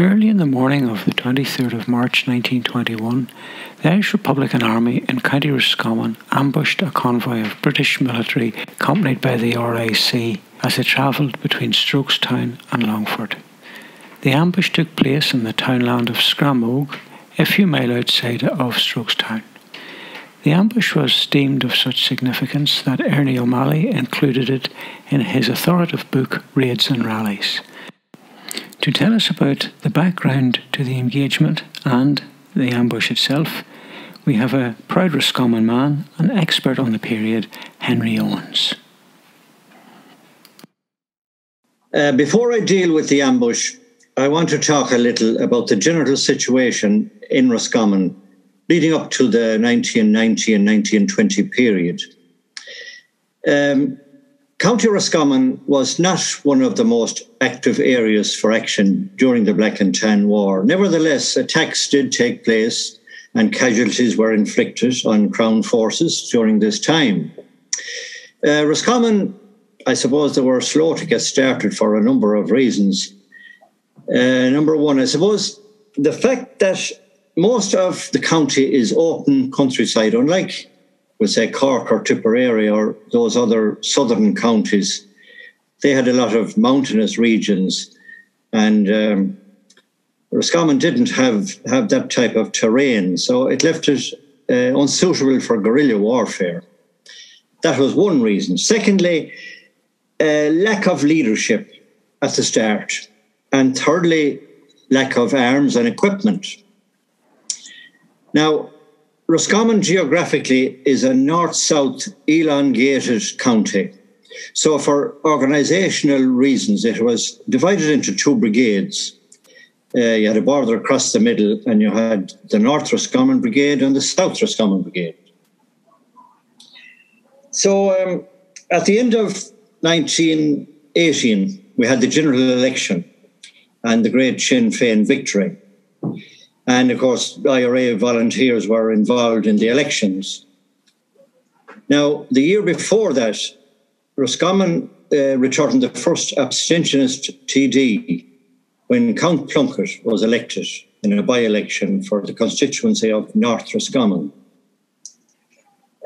Early in the morning of the 23rd of March 1921, the Irish Republican Army in County Roscommon ambushed a convoy of British military accompanied by the RIC as it travelled between Strokestown and Longford. The ambush took place in the townland of Scramogue, a few miles outside of Strokestown. The ambush was deemed of such significance that Ernie O'Malley included it in his authoritative book Raids and Rallies. To tell us about the background to the engagement and the ambush itself, we have a proud Roscommon man, an expert on the period, Henry Owens. Uh, before I deal with the ambush, I want to talk a little about the general situation in Roscommon leading up to the 1990 and 1920 period. Um, County Roscommon was not one of the most active areas for action during the Black and Tan War. Nevertheless, attacks did take place and casualties were inflicted on Crown forces during this time. Uh, Roscommon, I suppose they were slow to get started for a number of reasons. Uh, number one, I suppose the fact that most of the county is open countryside, unlike we'll say Cork or Tipperary or those other southern counties, they had a lot of mountainous regions, and um, Roscommon didn't have have that type of terrain, so it left it uh, unsuitable for guerrilla warfare. That was one reason. Secondly, uh, lack of leadership at the start, and thirdly, lack of arms and equipment. Now, Roscommon geographically is a north south elongated county. So, for organisational reasons, it was divided into two brigades. Uh, you had a border across the middle, and you had the North Roscommon Brigade and the South Roscommon Brigade. So, um, at the end of 1918, we had the general election and the great Sinn Féin victory. And of course, IRA volunteers were involved in the elections. Now, the year before that, Roscommon uh, returned the first abstentionist TD when Count Plunkett was elected in a by election for the constituency of North Roscommon.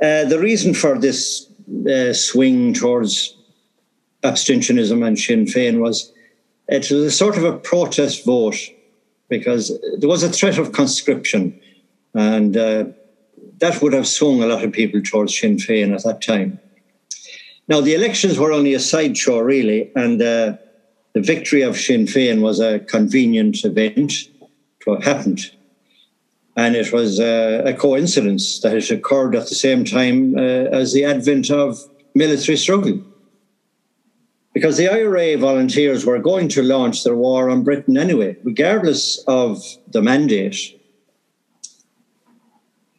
Uh, the reason for this uh, swing towards abstentionism and Sinn Féin was it was a sort of a protest vote because there was a threat of conscription, and uh, that would have swung a lot of people towards Sinn Féin at that time. Now, the elections were only a sideshow, really, and uh, the victory of Sinn Féin was a convenient event to have happened. And it was uh, a coincidence that it occurred at the same time uh, as the advent of military struggle because the IRA volunteers were going to launch their war on Britain anyway, regardless of the mandate,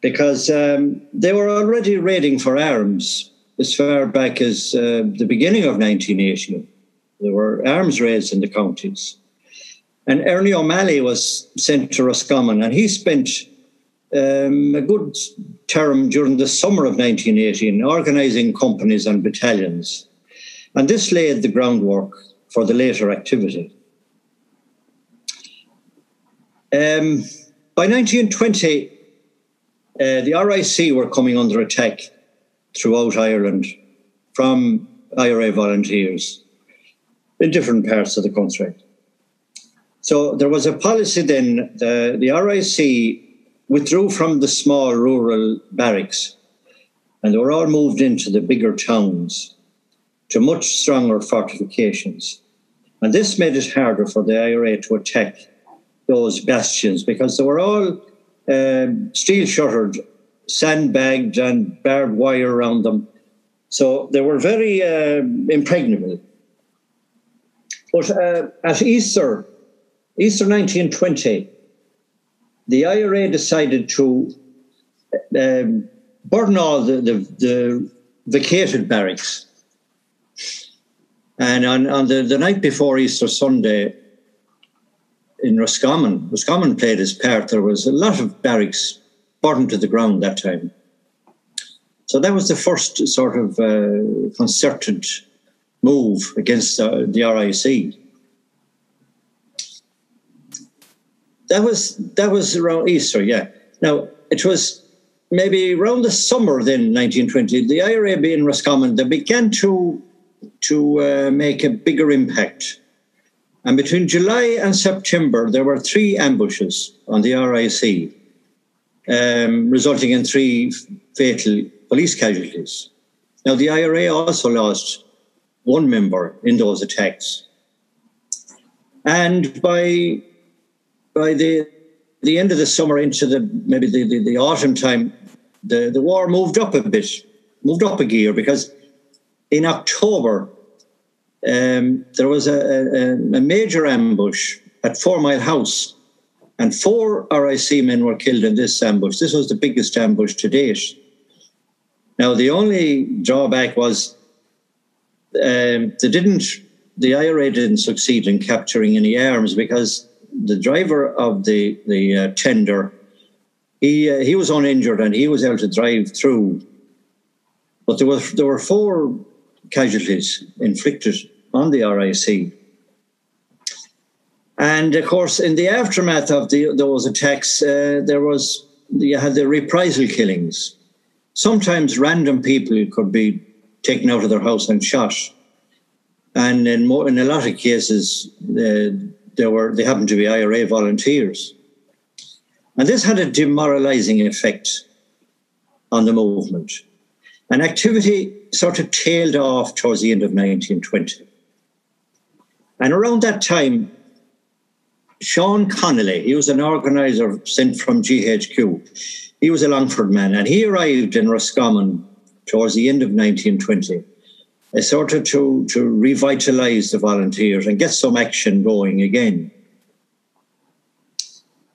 because um, they were already raiding for arms as far back as uh, the beginning of 1918. There were arms raids in the counties. And Ernie O'Malley was sent to Roscommon, and he spent um, a good term during the summer of 1918 organising companies and battalions and this laid the groundwork for the later activity. Um, by 1920, uh, the RIC were coming under attack throughout Ireland from IRA volunteers in different parts of the country. So there was a policy then, the, the RIC withdrew from the small rural barracks and they were all moved into the bigger towns to much stronger fortifications. And this made it harder for the IRA to attack those bastions because they were all um, steel shuttered, sandbagged, and barbed wire around them. So they were very uh, impregnable. But uh, at Easter, Easter 1920, the IRA decided to um, burn all the, the, the vacated barracks and on, on the, the night before Easter Sunday in Roscommon, Roscommon played his part. There was a lot of barracks burned to the ground that time. So that was the first sort of uh, concerted move against uh, the RIC. that was that was around Easter, yeah. Now it was maybe around the summer then, 1920. The IRA in Roscommon, they began to to uh, make a bigger impact. And between July and September, there were three ambushes on the RIC, um, resulting in three fatal police casualties. Now, the IRA also lost one member in those attacks. And by by the the end of the summer into the maybe the, the, the, autumn time, the, the war moved up a bit, moved up a gear because in October um, there was a, a, a, major ambush at Four Mile House, and four RIC men were killed in this ambush. This was the biggest ambush to date. Now the only drawback was um, they didn't, the IRA didn't succeed in capturing any arms because the driver of the the uh, tender, he uh, he was uninjured and he was able to drive through. But there was there were four casualties inflicted on the RIC. And of course, in the aftermath of the, those attacks, uh, there was you had the reprisal killings. Sometimes random people could be taken out of their house and shot, and in more in a lot of cases, uh, there were they happened to be IRA volunteers, and this had a demoralising effect on the movement. And activity sort of tailed off towards the end of 1920. And around that time, Sean Connolly, he was an organizer sent from GHQ. He was a Longford man, and he arrived in Roscommon towards the end of 1920 a uh, sort of to, to revitalize the volunteers and get some action going again.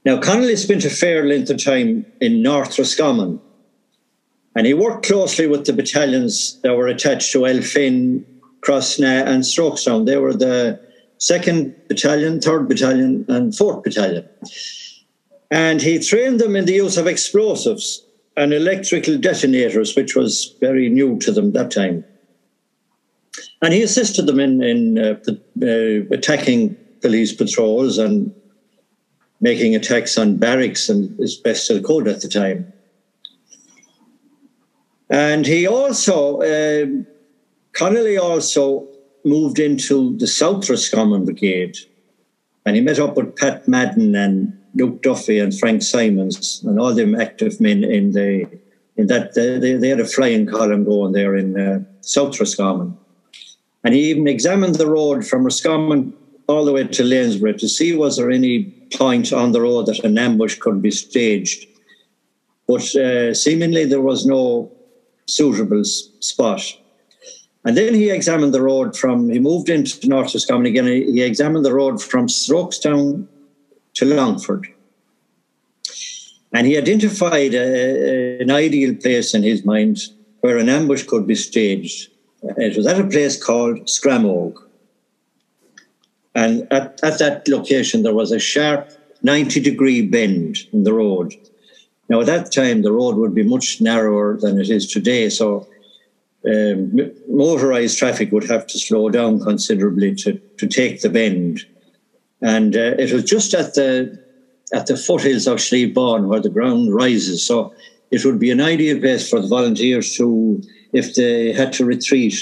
Now, Connolly spent a fair length of time in North Roscommon, and he worked closely with the battalions that were attached to Elphin, Crossna, and Strokestown. They were the 2nd Battalion, 3rd Battalion, and 4th Battalion. And he trained them in the use of explosives and electrical detonators, which was very new to them that time. And he assisted them in, in uh, uh, attacking police patrols and making attacks on barracks and as best as could at the time. And he also, uh, Connolly also moved into the South Roscommon Brigade. And he met up with Pat Madden and Luke Duffy and Frank Simons and all them active men in the in that they, they had a flying column going there in uh, South Roscommon. And he even examined the road from Roscommon all the way to Lanesborough to see was there any point on the road that an ambush could be staged. But uh, seemingly there was no suitable spot. And then he examined the road from, he moved into North Roscommon again, he examined the road from Strokestown to Longford. And he identified a, a, an ideal place in his mind where an ambush could be staged. Uh, it was at a place called Scramogue. And at, at that location, there was a sharp 90 degree bend in the road. Now, at that time, the road would be much narrower than it is today. So, um, motorized traffic would have to slow down considerably to, to take the bend. And uh, it was just at the at the foothills of Slieve where the ground rises. So it would be an ideal place for the volunteers to if they had to retreat,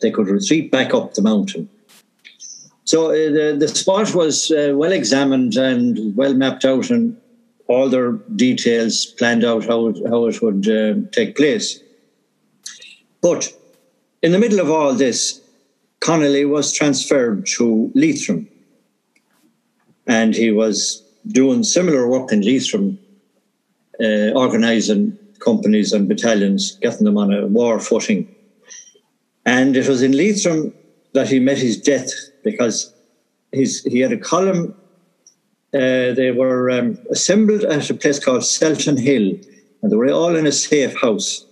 they could retreat back up the mountain. So uh, the, the spot was uh, well examined and well mapped out, and all their details planned out how it, how it would uh, take place. But in the middle of all this, Connolly was transferred to Leitrim, and he was doing similar work in Leitrim, uh, organising companies and battalions, getting them on a war footing. And it was in Leitrim that he met his death because his, he had a column. Uh, they were um, assembled at a place called Selton Hill, and they were all in a safe house.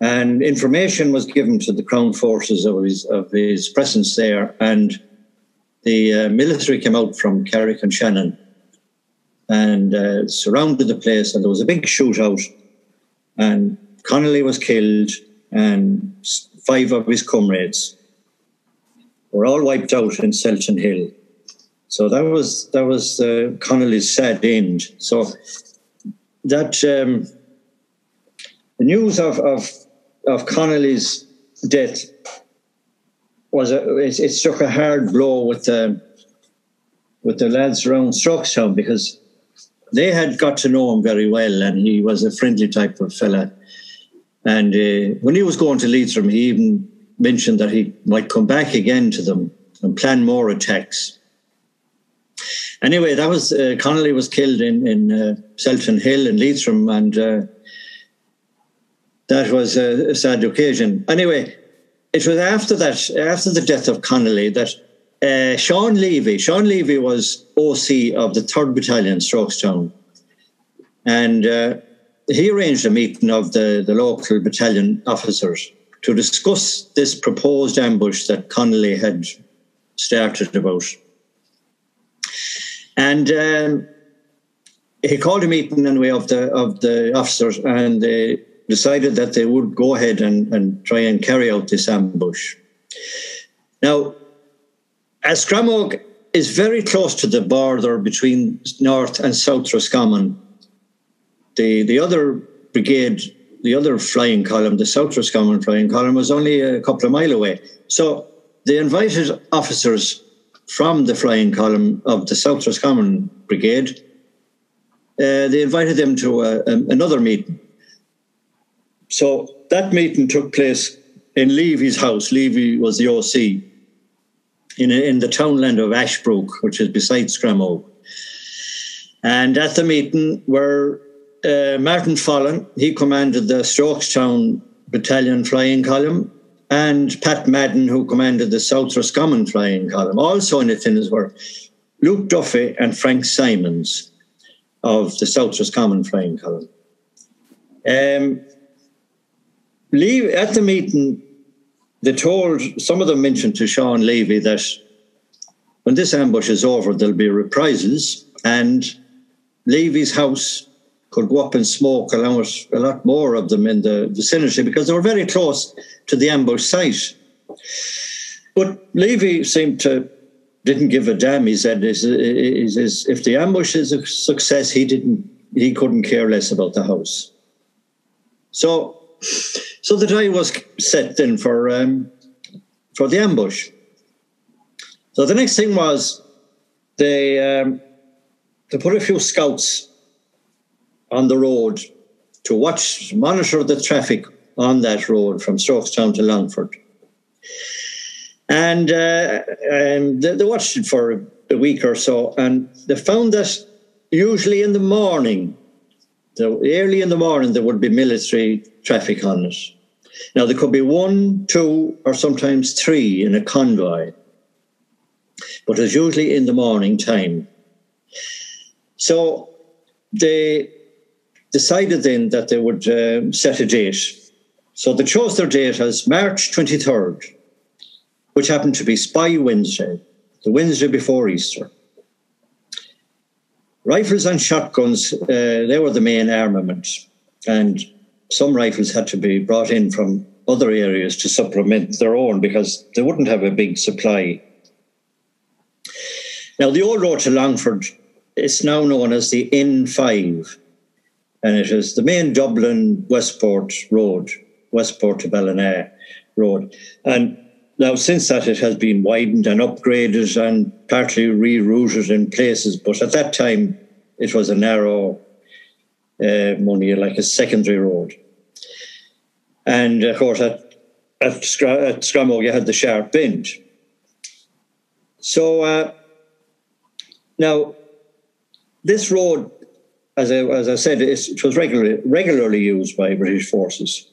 And information was given to the Crown forces of his, of his presence there, and the uh, military came out from Carrick-on-Shannon and uh, surrounded the place, and there was a big shootout and Connolly was killed, and five of his comrades were all wiped out in Selton Hill. So that was that was uh, Connolly's sad end. So that um, the news of, of of Connolly's death was a, it, it struck a hard blow with the with the lads around Strokestown because they had got to know him very well, and he was a friendly type of fella. And uh, when he was going to Leitrim, he even mentioned that he might come back again to them and plan more attacks. Anyway, that was uh, Connolly was killed in in uh, Selton Hill in Leitrim, and uh, that was a, a, sad occasion. Anyway, it was after that, after the death of Connolly, that uh, Sean Leavy. Sean Leavy was OC of the Third Battalion, Strokestown, and uh, he arranged a meeting of the the local battalion officers to discuss this proposed ambush that Connolly had started about. And um, he called a meeting anyway of the of the officers, and they decided that they would go ahead and, and try and carry out this ambush. Now, as is very close to the border between North and South Roscommon, the the other brigade, the other flying column, the South Roscommon flying column, was only a couple of mile away. So they invited officers from the flying column of the South Roscommon Brigade. Uh, they invited them to a, a, another meeting. So that meeting took place in Leavy's house. Leavy was the OC in, in the townland of Ashbrook, which is beside Scramogue. And at the meeting were uh, Martin Fallon, he commanded the Strokestown Battalion Flying Column, and Pat Madden, who commanded the South Roscommon flying column. Also in attendance were Luke Duffy and Frank Simons of the South Roscommon flying column. Um, leave, at the meeting, they told, some of them mentioned to Sean Leavy that when this ambush is over, there'll be reprisals and Leavy's house could go up in smoke along with a lot more of them in the vicinity because they were very close to the ambush site. But Leavy seemed to didn't give a damn. He said, is, is, "If the ambush is a success, he didn't. He couldn't care less about the house." So, so the day was set then for um, for the ambush. So the next thing was they um, they put a few scouts on the road to watch, monitor the traffic on that road from Strokestown to Longford. And, uh, and they, they watched it for a week or so, and they found that usually in the morning, the, early in the morning, there would be military traffic on it. Now, there could be one, two, or sometimes three in a convoy, but it's usually in the morning time. So they decided then that they would uh, set a date. So they chose their date as March 23rd, which happened to be Spy Wednesday, the Wednesday before Easter. Rifles and shotguns, uh, they were the main armament, and some rifles had to be brought in from other areas to supplement their own because they wouldn't have a big supply. Now, the old road to Longford is now known as the N5 and it is the main Dublin Westport road, Westport to Ballina road. And now, since that, it has been widened and upgraded and partly rerouted in places. But at that time, it was a narrow, uh, like a secondary road. And of course, at at, Scra- at you had the sharp bend. So uh, now, this road as I, as I said, it was regularly, regularly used by British forces.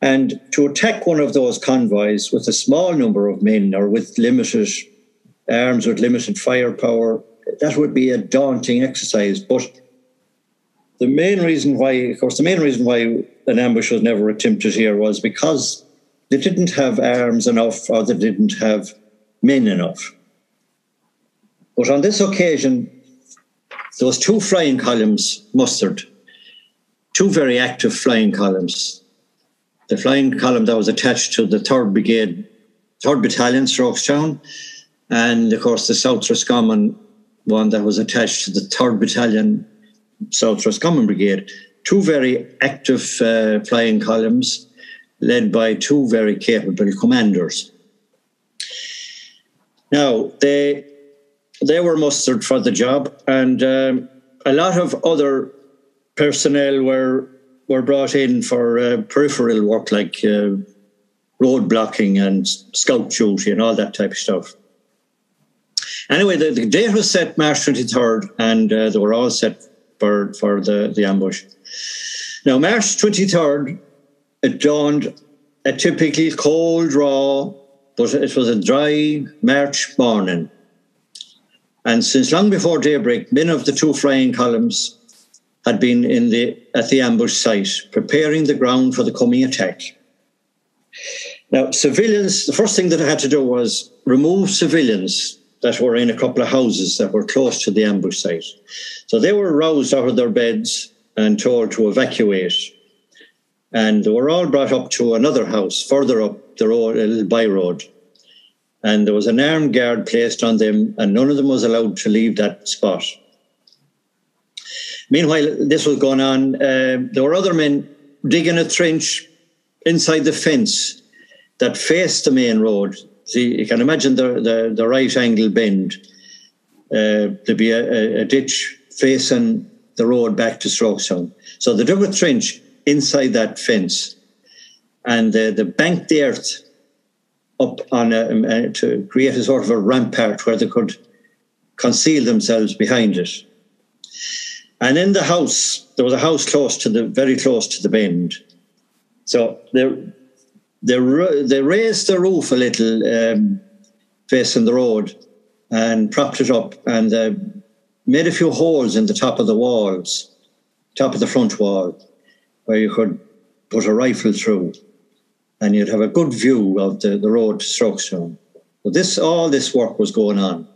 And to attack one of those convoys with a small number of men or with limited arms, with limited firepower, that would be a daunting exercise. But the main reason why, of course, the main reason why an ambush was never attempted here was because they didn't have arms enough or they didn't have men enough. But on this occasion, those two flying columns mustered, two very active flying columns. The flying column that was attached to the 3rd Brigade, 3rd Battalion, Strokestown, and of course the South Roscommon one that was attached to the 3rd Battalion South Roscommon Brigade, two very active uh, flying columns led by two very capable commanders. Now, they, they were mustered for the job, and um, a lot of other personnel were, were brought in for uh, peripheral work like uh, road blocking and scout duty and all that type of stuff. Anyway, the, the date was set March 23rd, and uh, they were all set for, for the, the ambush. Now, March 23rd, it dawned a typically cold, raw, but it was a dry March morning. And since long before daybreak, men of the two flying columns had been in the at the ambush site, preparing the ground for the coming attack. Now, civilians, the first thing that I had to do was remove civilians that were in a couple of houses that were close to the ambush site. So they were roused out of their beds and told to evacuate. And they were all brought up to another house further up the road, a little by road. And there was an armed guard placed on them, and none of them was allowed to leave that spot. Meanwhile, this was going on. Uh, there were other men digging a trench inside the fence that faced the main road See, you can imagine the, the, the right angle bend. Uh, there'd be a, a, ditch facing the road back to Strokestown. So they dug a trench inside that fence and uh, they banked the earth up on a, to create a sort of a rampart where they could conceal themselves behind it. And in the house, there was a house close to the very close to the bend. So there they, they raised the roof a little um, facing the road and propped it up and uh, made a few holes in the top of the walls, top of the front wall, where you could put a rifle through and you'd have a good view of the, the road Strokestown. But this, all this work was going on.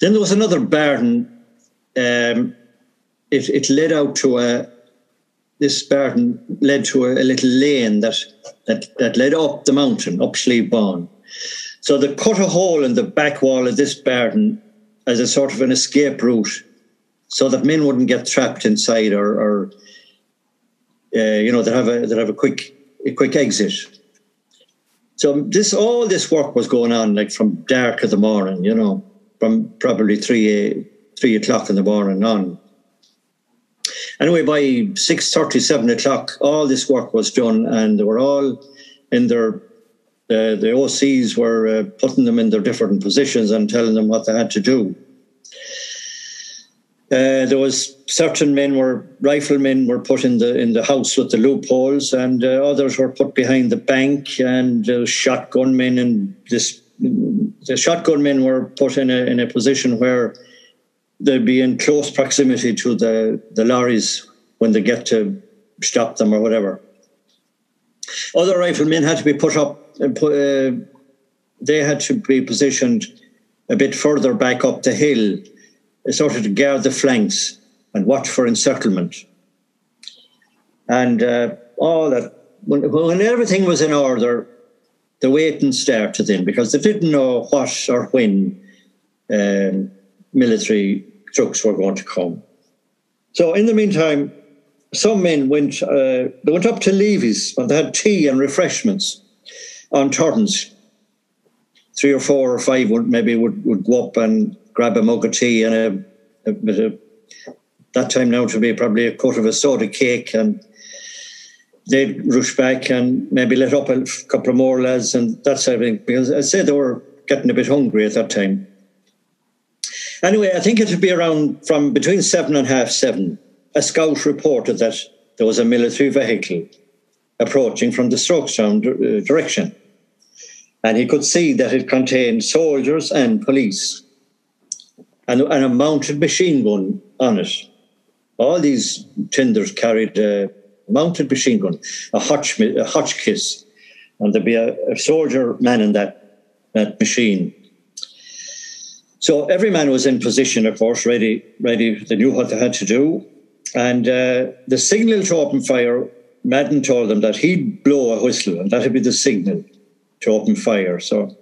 Then there was another barn. Um, it, it led out to a, this barn led to a, a, little lane that, that that led up the mountain, up Bawn. So they cut a hole in the back wall of this barn as a sort of an escape route, so that men wouldn't get trapped inside, or, or uh, you know, they have a they have a quick a quick exit. So this all this work was going on like from dark of the morning, you know, from probably three three o'clock in the morning on. Anyway, by six thirty, seven o'clock, all this work was done, and they were all in their. Uh, the OCs were uh, putting them in their different positions and telling them what they had to do. Uh, there was certain men were riflemen were put in the in the house with the loopholes, and uh, others were put behind the bank, and uh, shotgun men and this the shotgun men were put in a in a position where they'd be in close proximity to the, the lorries when they get to stop them or whatever. Other riflemen had to be put up, put, uh, they had to be positioned a bit further back up the hill, sort of to guard the flanks and watch for encirclement. And uh, all that, when, when everything was in order, the waiting started in because they didn't know what or when um, military trucks were going to come. So in the meantime, some men went uh, they went up to Leavy's and they had tea and refreshments on turns. Three or four or five would maybe would, would go up and grab a mug of tea and a, a bit of that time now to be probably a quarter of a soda cake and they'd rush back and maybe let up a couple of more lads and that sort of thing because I say they were getting a bit hungry at that time. Anyway, I think it would be around from between seven and half seven. A scout reported that there was a military vehicle approaching from the Strokestown uh, direction. And he could see that it contained soldiers and police and, and a mounted machine gun on it. All these tenders carried a mounted machine gun, a, Hotch, a Hotchkiss, and there'd be a, a soldier man in that, that machine. So every man was in position, of course, ready, ready. They knew what they had to do. And uh, the signal to open fire, Madden told them that he'd blow a whistle and that'd be the signal to open fire. So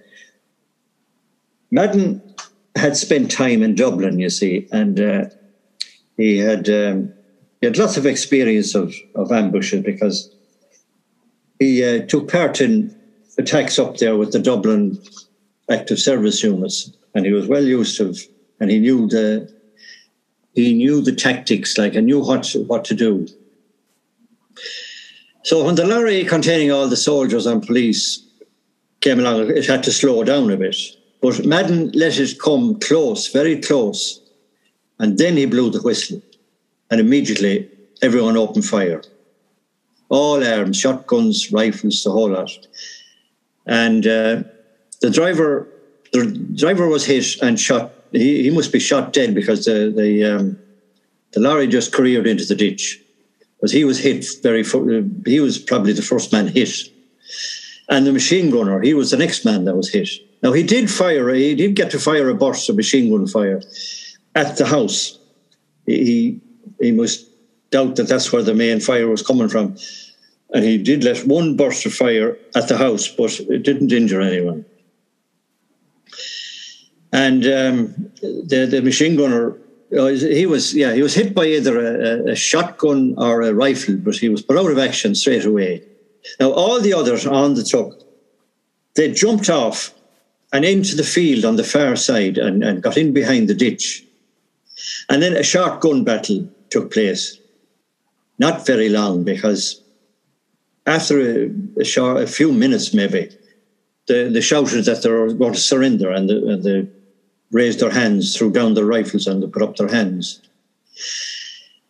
Madden had spent time in Dublin, you see, and uh, he had um, he had lots of experience of, of ambushes because he uh, took part in attacks up there with the Dublin active service units, and he was well used to, and he knew the he knew the tactics, like and knew what what to do. So when the lorry containing all the soldiers and police came along, it had to slow down a bit. But Madden let it come close, very close, and then he blew the whistle, and immediately everyone opened fire. All arms, shotguns, rifles, the whole lot. And uh, the driver, the driver was hit and shot. He, he must be shot dead because the the um, the lorry just careered into the ditch. Because he was hit very, he was probably the first man hit. And the machine gunner, he was the next man that was hit. Now he did fire, he did get to fire a burst of machine gun fire at the house. He he must doubt that that's where the main fire was coming from, and he did let one burst of fire at the house, but it didn't injure anyone. And um, the the machine gunner, uh, he was yeah he was hit by either a, a shotgun or a rifle, but he was put out of action straight away. Now all the others on the truck, they jumped off and into the field on the far side and, and got in behind the ditch. And then a short gun battle took place. Not very long because after a, a, short, a few minutes, maybe, the, they shouted that they were going to surrender and, the, and they raised their hands, threw down their rifles, and they put up their hands.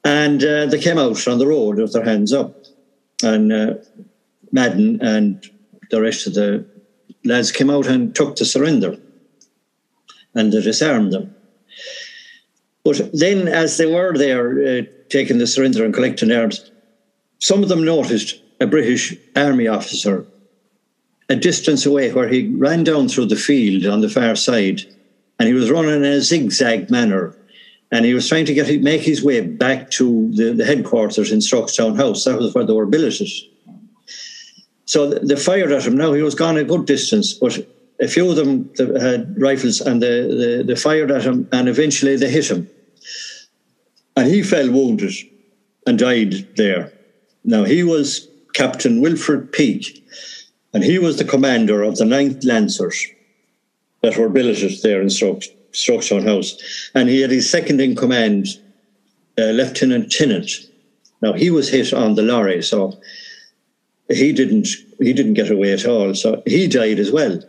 And uh, they came out on the road with their hands up. And uh, Madden and the rest of the lads came out and took the surrender and they disarmed them. But then, as they were there uh, taking the surrender and collecting arms, some of them noticed a British army officer a distance away where he ran down through the field on the far side and he was running in a zigzag manner and he was trying to get make his way back to the, the headquarters in Strokestown House. That was where they were billeted. So they fired at him. Now he was gone a good distance, but a few of them had rifles and they, they, they fired at him and eventually they hit him. And he fell wounded and died there. Now he was Captain Wilfred Peake, and he was the commander of the 9th Lancers that were billeted there in Strokestown House. And he had his second in command, uh, Lieutenant Tennant. Now he was hit on the lorry, so he didn't he didn't get away at all. So he died as well.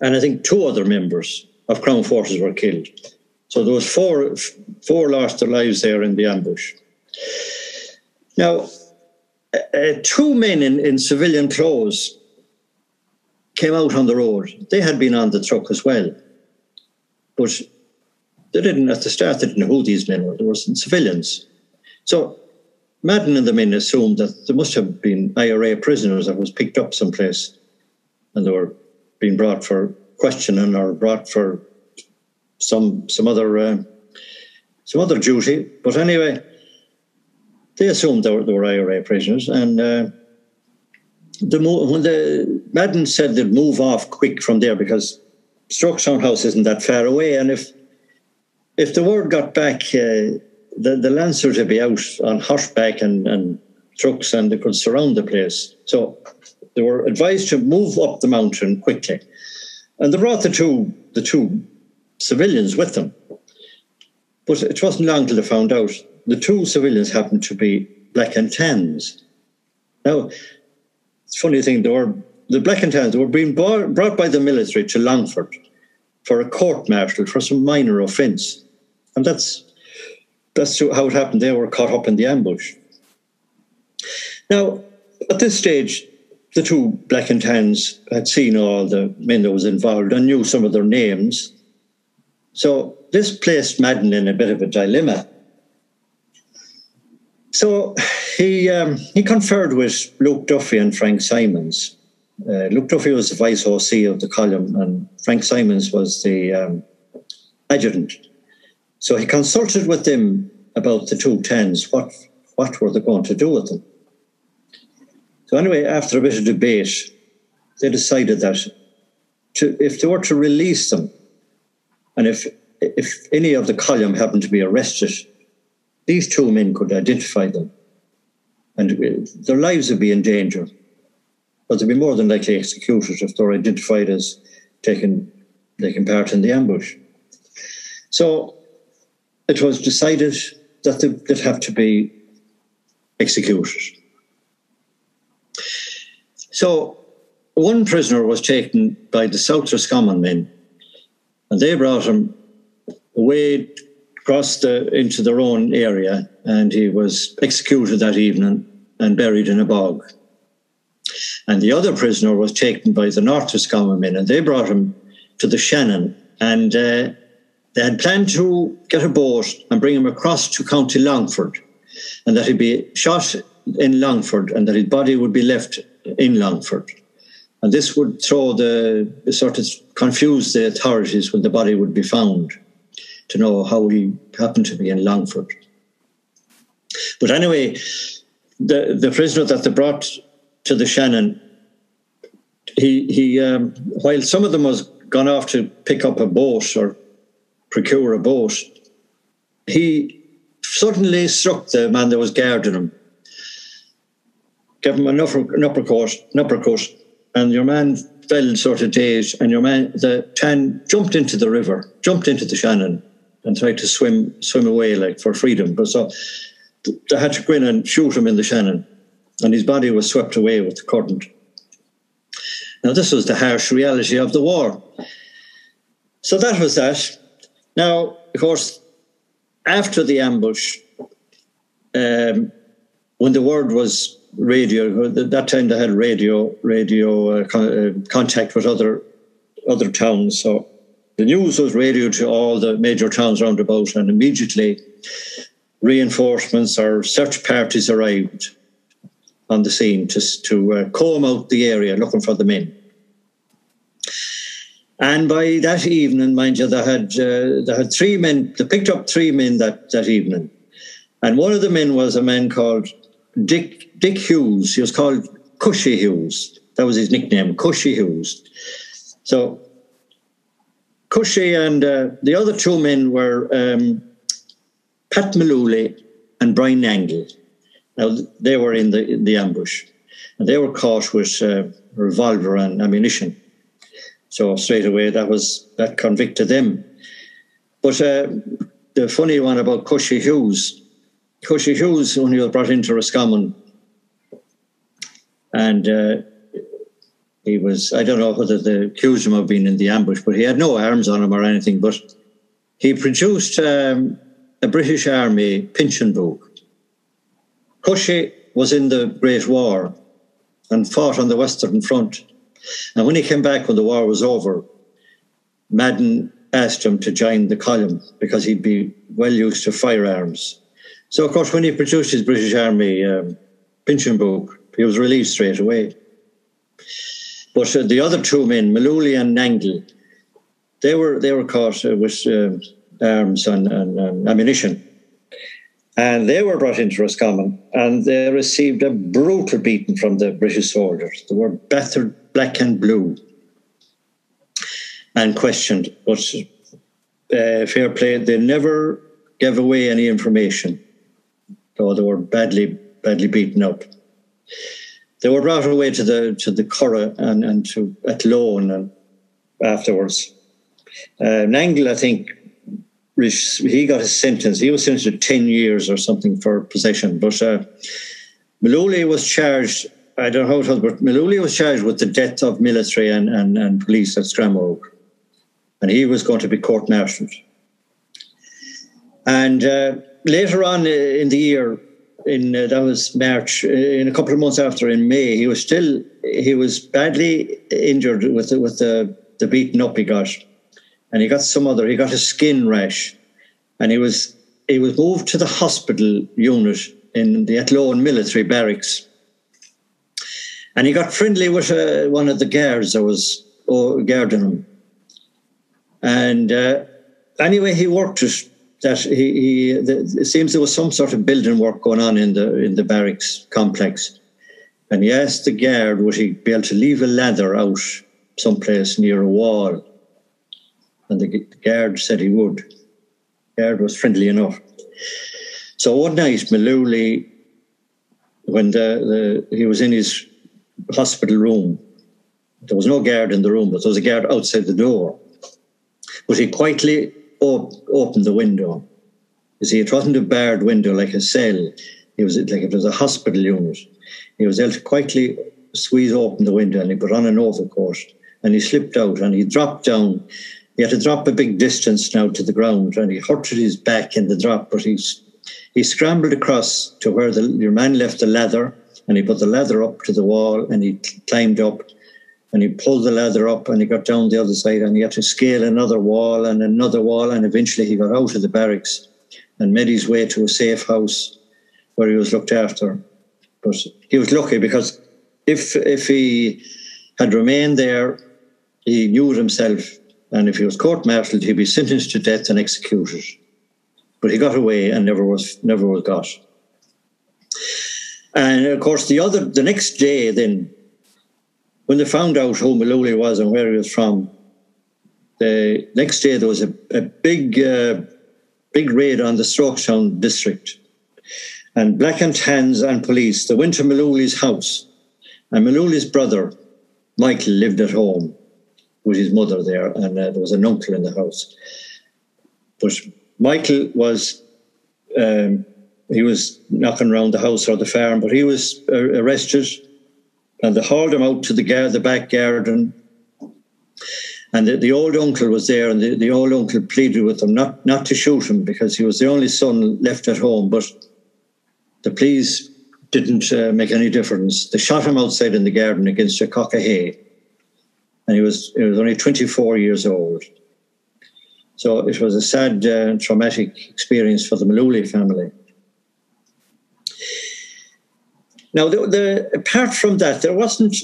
And I think two other members of Crown forces were killed. So there was four four lost their lives there in the ambush. Now, uh, two men in, in civilian clothes came out on the road. They had been on the truck as well. But they didn't at the start they didn't know who these men were. They were civilians. So Madden and the men assumed that there must have been IRA prisoners that was picked up someplace and they were being brought for questioning or brought for some some other uh, some other duty. But anyway, they assumed they were, they were IRA prisoners, and uh, the when the Madden said they'd move off quick from there because Strokestown House isn't that far away, and if if the word got back. Uh, the, the Lancers would be out on horseback and, and trucks and they could surround the place. So they were advised to move up the mountain quickly. And they brought the two the two civilians with them. But it wasn't long till they found out the two civilians happened to be black and tans. Now, funny thing, they were the black and tans were being brought by the military to Longford for a court martial for some minor offence. And that's that's how it happened. They were caught up in the ambush. Now, at this stage, the two black and tans had seen all the men that was involved and knew some of their names. So this placed Madden in a bit of a dilemma. So he um, he conferred with Luke Duffy and Frank Simons. Uh, Luke Duffy was the vice OC of the column, and Frank Simons was the um, adjutant. So he consulted with them about the two tens. What what were they going to do with them? So anyway, after a bit of debate, they decided that to, if they were to release them, And if if any of the column happened to be arrested, these two men could identify them, and their lives would be in danger. But they'd be more than likely executed if they're identified as taking taking part in the ambush. So it was decided that they'd have to be executed. So one prisoner was taken by the South Roscommon men, and they brought him away across the into their own area, and he was executed that evening and buried in a bog. And the other prisoner was taken by the North Roscommon and they brought him to the Shannon, and uh, they had planned to get a boat and bring him across to County Longford, and that he'd be shot in Longford, and that his body would be left in Longford. And this would throw the sort of confuse the authorities when the body would be found to know how he happened to be in Longford. But anyway, the, the prisoner that they brought to the Shannon, he, he um, while some of them was gone off to pick up a boat or procure a boat, he suddenly struck the man that was guarding him, gave him an, upper, an uppercut, an uppercut, and your man fell sort of dazed, and your man, the tan, jumped into the river, jumped into the Shannon, and tried to swim swim away like for freedom. But so they had to go in and shoot him in the Shannon, and his body was swept away with the current. Now this was the harsh reality of the war. So that was that. Now, of course, after the ambush, um, when the word was radio. That time they had radio radio uh, con- uh, contact with other other towns. So the news was radioed to all the major towns round about, and immediately reinforcements or search parties arrived on the scene to to uh, comb out the area looking for the men. And by that evening, mind you, they had uh, they had three men. They picked up three men that that evening, and one of the men was a man called Dick Dick Hughes. He was called Cushy Hughes. That was his nickname, Cushy Hughes. So Cushy and uh, the other two men were um, Pat Mullooly and Brian Nangle. Now they were in the in the ambush, and they were caught with uh, revolver and ammunition. So straight away, that was that convicted them. But uh, the funny one about Cushy Hughes, Cushy Hughes, when he was brought into Roscommon, and uh, he was, I don't know whether they accused him of being in the ambush, but he had no arms on him or anything. But he produced um, a British Army pension book. Cushy was in the Great War and fought on the Western Front. And when he came back when the war was over, Madden asked him to join the column because he'd be well used to firearms. So, of course, when he produced his British Army um, pension book, he was released straight away. But uh, the other two men, Mullooly and Nangle, they were they were caught uh, with uh, arms and, and, and, ammunition, and they were brought into Roscommon, and they received a brutal beating from the British soldiers. They were battered black and blue, and questioned. But uh, fair play, they never gave away any information though they were badly, badly beaten up. They were brought away to the to the Curragh and, and to Athlone and afterwards. Uh, Nangle, I think, he got his sentence. He was sentenced to 10 years or something for possession. But uh, was charged, I don't know how it was, but Mullooly was charged with the death of military and, and, and police at Scramogue. And he was going to be court martialed. And uh, later on uh, in the year, in uh, that was March, uh, in a couple of months after, in May, he was still he was badly injured with the, with the the beaten up he got, and he got some other he got a skin rash, and he was he was moved to the hospital unit in the Athlone military barracks, and he got friendly with uh, one of the guards that was oh, guarding him, and uh, anyway he worked it that he, he the, it seems there was some sort of building work going on in the in the barracks complex, and he asked the guard would he be able to leave a ladder out someplace near a wall, and the guard said he would. Guard was friendly enough. So one night, Mullooly, when the, the he was in his hospital room, there was no guard in the room, but there was a guard outside the door. But he quietly op- opened the window. You see, it wasn't a barred window like a cell. It was like it was a hospital unit. He was able to quietly squeeze open the window and he put on an overcoat and he slipped out and he dropped down. He had to drop a big distance now to the ground and he hurted his back in the drop, but he, he scrambled across to where the, your man left the ladder and he put the ladder up to the wall and he climbed up and he pulled the ladder up and he got down the other side and he had to scale another wall and another wall and eventually he got out of the barracks and made his way to a safe house where he was looked after. But he was lucky because if if he had remained there, he knew himself, and if he was court-martialed, he'd be sentenced to death and executed. But he got away and never was never was got. And of course, the other the next day, then when they found out who Mullooly was and where he was from, the next day there was a, a big uh, big raid on the Strokestown district. And Black and Tans and police, they went to Mullooly's house. And Mullooly's brother, Michael, lived at home with his mother there, and uh, there was an uncle in the house. But Michael was, um, he was knocking around the house or the farm, but he was uh, arrested and they hauled him out to the, gar- the back garden and the, the, old uncle was there, and the, the old uncle pleaded with them not, not to shoot him because he was the only son left at home. But the pleas didn't uh, make any difference. They shot him outside in the garden against a cock of hay, and he was he was only 24 years old. So it was a sad, uh, traumatic experience for the Mullooly family. Now, the, the, apart from that, there wasn't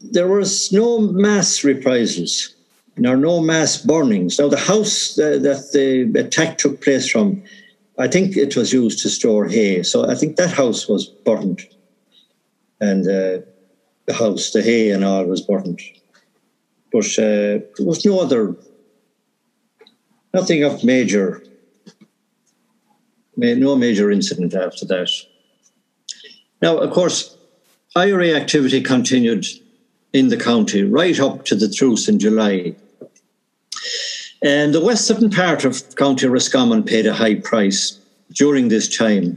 there was no mass reprisals are no mass burnings. Now, the house uh, that the attack took place from, I think it was used to store hay. So I think that house was burned. And uh, the house, the hay and all was burned. But uh, there was no other, nothing of major, no major incident after that. Now, of course, IRA activity continued in the county right up to the truce in July and the western part of County Roscommon paid a high price during this time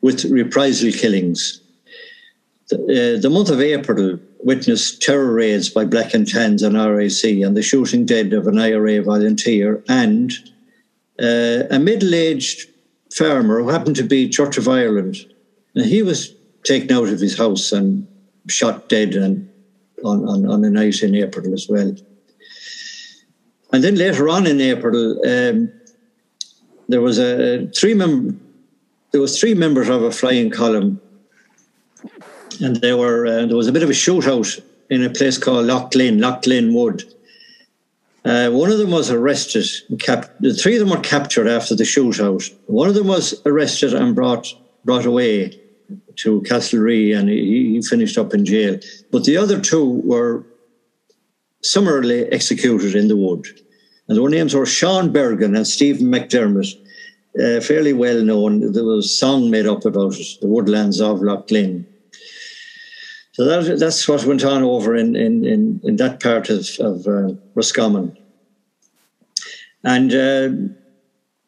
with reprisal killings. The, uh, the month of April witnessed terror raids by Black and Tans and RIC and the shooting dead of an IRA volunteer and uh, a middle aged farmer who happened to be Church of Ireland. And he was taken out of his house and shot dead and on, on, on a night in April as well. And then later on in April, um, there was a three mem- there was three members of a flying column, and they were uh, there was a bit of a shootout in a place called Loughglynn, Loch Lynn Wood. Uh, one of them was arrested. Cap- the three of them were captured after the shootout. One of them was arrested and brought brought away to Castlerea and he, he finished up in jail. But the other two were summarily executed in the wood. And their names were Sean Bergen and Stephen McDermott, uh, fairly well known. There was a song made up about it, The Woodlands of Loch. So that, that's what went on over in, in, in, in that part of, of uh, Roscommon. And uh,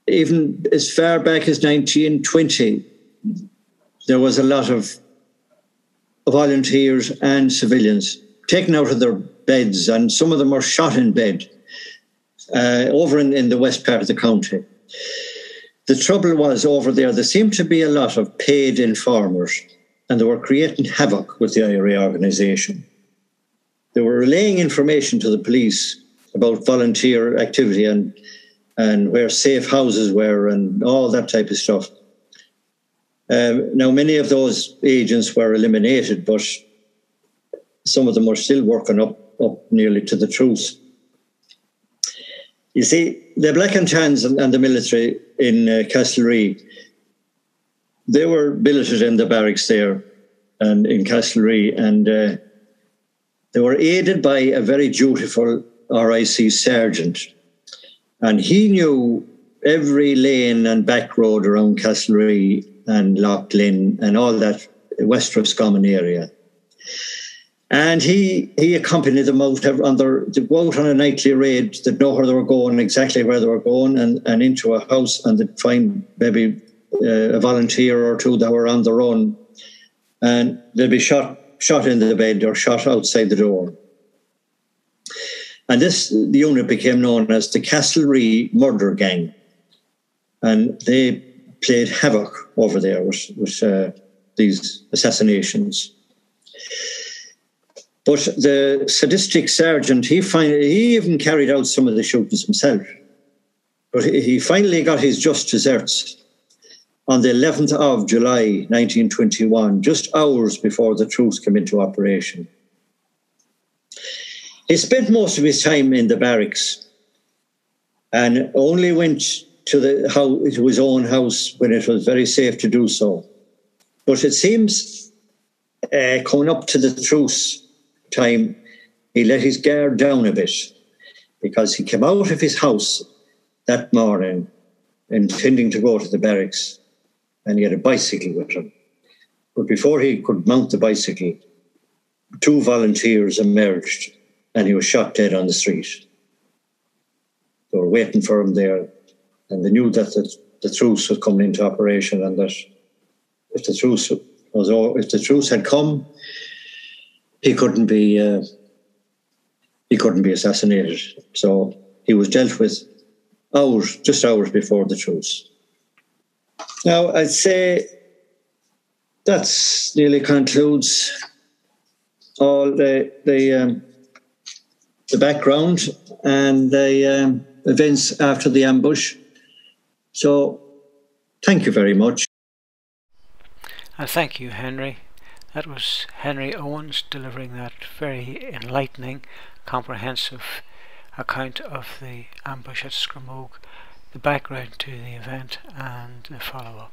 even as far back as 1920, there was a lot of volunteers and civilians taken out of their beds, and some of them were shot in bed uh, over in, in the west part of the county. The trouble was over there, there seemed to be a lot of paid informers, and they were creating havoc with the IRA organisation. They were relaying information to the police about volunteer activity and and where safe houses were and all that type of stuff. Um, now, many of those agents were eliminated, but some of them were still working up, up nearly to the truth. You see, the Black and Tans and, and the military in uh, Castlerea, they were billeted in the barracks there and in Castlerea, and uh, they were aided by a very dutiful RIC sergeant. And he knew every lane and back road around Castlerea and Loughglynn and all that West Roscommon area. And he he accompanied them out on their to on a nightly raid that know where they were going, exactly where they were going, and, and into a house and they'd find maybe uh, a volunteer or two that were on their own, and they'd be shot shot in the bed or shot outside the door. And this the unit became known as the Castlerea Murder Gang, and they played havoc over there with, with uh, these assassinations. But the sadistic sergeant, he finally, he even carried out some of the shootings himself. But he finally got his just deserts on the 11th of July 1921, just hours before the troops came into operation. He spent most of his time in the barracks and only went to the house, to his own house when it was very safe to do so. But it seems uh, coming up to the truce time, he let his guard down a bit because he came out of his house that morning intending to go to the barracks and he had a bicycle with him. But before he could mount the bicycle, two volunteers emerged and he was shot dead on the street. They were waiting for him there, and they knew that the, the truce was coming into operation and that if the truce was if the truce had come, he couldn't be uh, he couldn't be assassinated. So he was dealt with hours, just hours before the truce. Now, I'd say that's nearly concludes all the the um, the background and the um, events after the ambush. So, thank you very much. And thank you, Henry. That was Henry Owens delivering that very enlightening, comprehensive account of the ambush at Scramogue the background to the event and the follow-up.